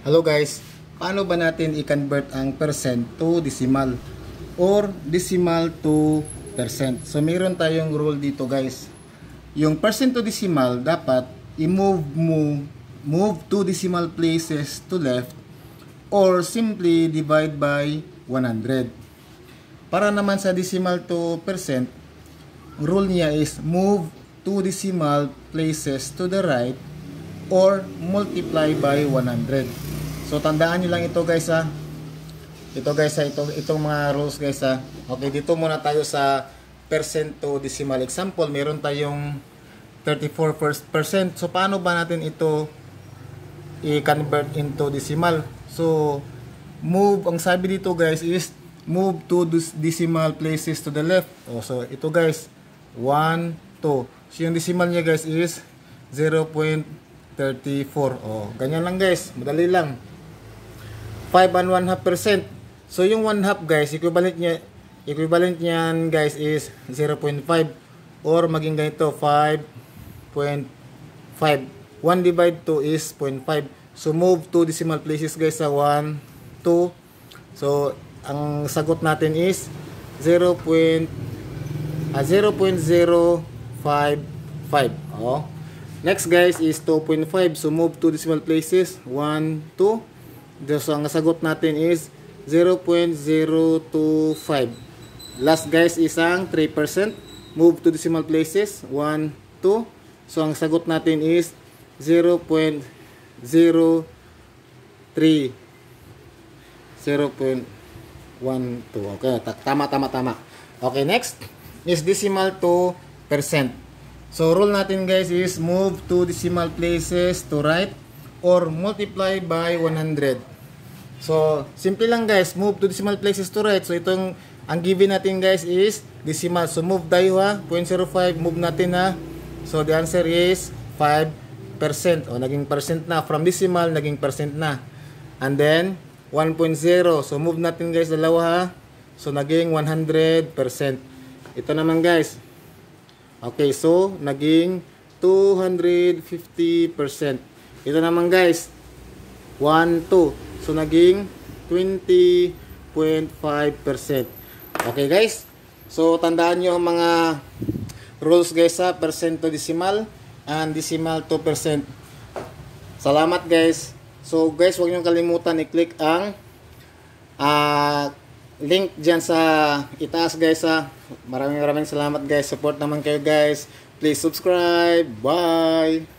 Hello guys, paano ba natin i-convert ang percent to decimal or decimal to percent? So meron tayong rule dito guys. Yung percent to decimal dapat i-move mo move two decimal places to left or simply divide by 100. Para naman sa decimal to percent, rule niya is move two decimal places to the right or multiply by 100. So tandaan niyo lang ito guys ha. Ito guys ha, ito, itong mga rules guys ha. Okay, dito muna tayo sa percent to decimal. Example, meron tayong 34%. So paano ba natin ito i-convert into decimal? So move, ang sabi dito guys is move two decimal places to the left. Oh, so ito guys, 1, 2. So yung decimal niya guys is 0.34. Oh, ganyan lang guys, madali lang. 5 and 1 half percent. So yung 1 half guys, equivalent niya equivalent niyan guys is 0.5 or maging ganito 5.5. 1 divide 2 is 0.5. So move to decimal places guys sa 1, 2. So ang sagot natin is 0. Uh, 0.055. Oh. Next guys is 2.5. So move to decimal places 1, 2. So ang sagot natin is 0.025. Last guys is ang 3%. Move to decimal places 1, 2. So ang sagot natin is 0.03 0.12 okay tama tama tama okay next is decimal to percent so rule natin guys is move to decimal places to right or multiply by 100 so simple lang guys. Move to decimal places to right. So itong ang given natin guys is decimal. So move tayo ha? 0.05 move natin ha? So the answer is 5 percent. O naging percent na. From decimal naging percent na. And then 1.0 so move natin guys dalawa ha? So naging 100 percent. Ito naman guys okay so naging 250 percent. Ito naman guys. 1 2 so naging 20.5 percent. Okay guys. So tandaan nyo ang mga rules guys sa percent to decimal and decimal 2%. Salamat guys. So guys, huwag niyo kalimutan i-click ang uh, link diyan sa itaas guys ha. Maraming maraming salamat guys. Support naman kayo guys. Please subscribe. Bye.